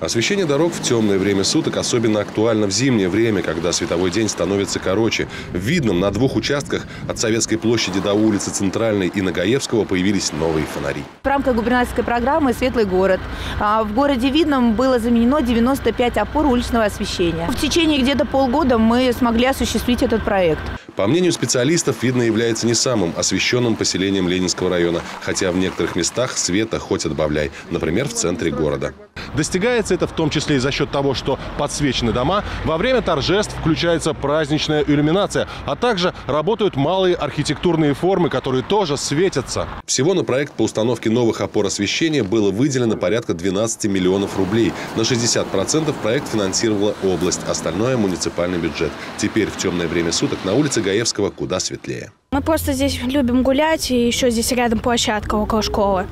Освещение дорог в темное время суток особенно актуально в зимнее время, когда световой день становится короче. В Видном на двух участках от Советской площади до улицы Центральной и Нагаевского появились новые фонари. В рамках губернаторской программы «Светлый город» а, в городе Видном было заменено 95 опор уличного освещения. В течение где-то полгода мы смогли осуществить этот проект. По мнению специалистов, Видно является не самым освещенным поселением Ленинского района, хотя в некоторых местах света хоть отбавляй, например, в центре города. Достигается это в том числе и за счет того, что подсвечены дома, во время торжеств включается праздничная иллюминация, а также работают малые архитектурные формы, которые тоже светятся. Всего на проект по установке новых опор освещения было выделено порядка 12 миллионов рублей. На 60% проект финансировала область, остальное – муниципальный бюджет. Теперь в темное время суток на улице Гаевского куда светлее. Мы просто здесь любим гулять, и еще здесь рядом площадка около школы.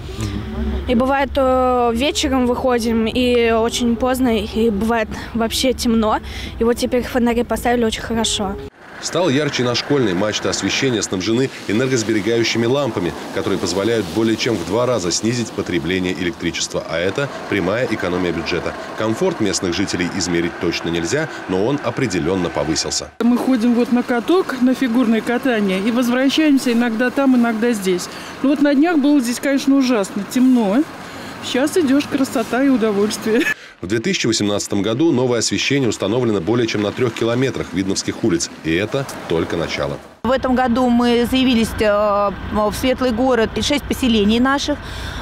И бывает э, вечером выходим, и очень поздно, и бывает вообще темно. И вот теперь фонари поставили очень хорошо. Стал ярче на школьной мачты освещения снабжены энергосберегающими лампами, которые позволяют более чем в два раза снизить потребление электричества. А это прямая экономия бюджета. Комфорт местных жителей измерить точно нельзя, но он определенно повысился. Мы ходим вот на каток, на фигурное катание, и возвращаемся иногда там, иногда здесь. Ну вот на днях было здесь, конечно, ужасно, темно. Сейчас идешь красота и удовольствие. В 2018 году новое освещение установлено более чем на трех километрах Видновских улиц. И это только начало. В этом году мы заявились э, в Светлый город и шесть поселений наших.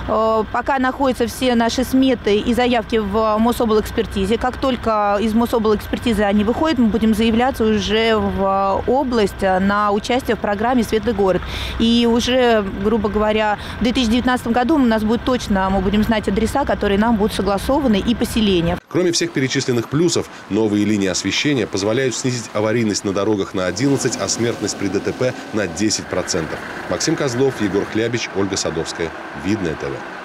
Э, пока находятся все наши сметы и заявки в Мособлэкспертизе. Как только из Мособлэкспертизы они выходят, мы будем заявляться уже в область на участие в программе «Светлый город». И уже, грубо говоря, в 2019 году у нас будет точно, мы будем знать адреса, которые нам будут согласованы и поселения. Кроме всех перечисленных плюсов, новые линии освещения позволяют снизить аварийность на дорогах на 11, а смертность при ДТП на 10%. Максим Козлов, Егор Хлябич, Ольга Садовская. Видное ТВ.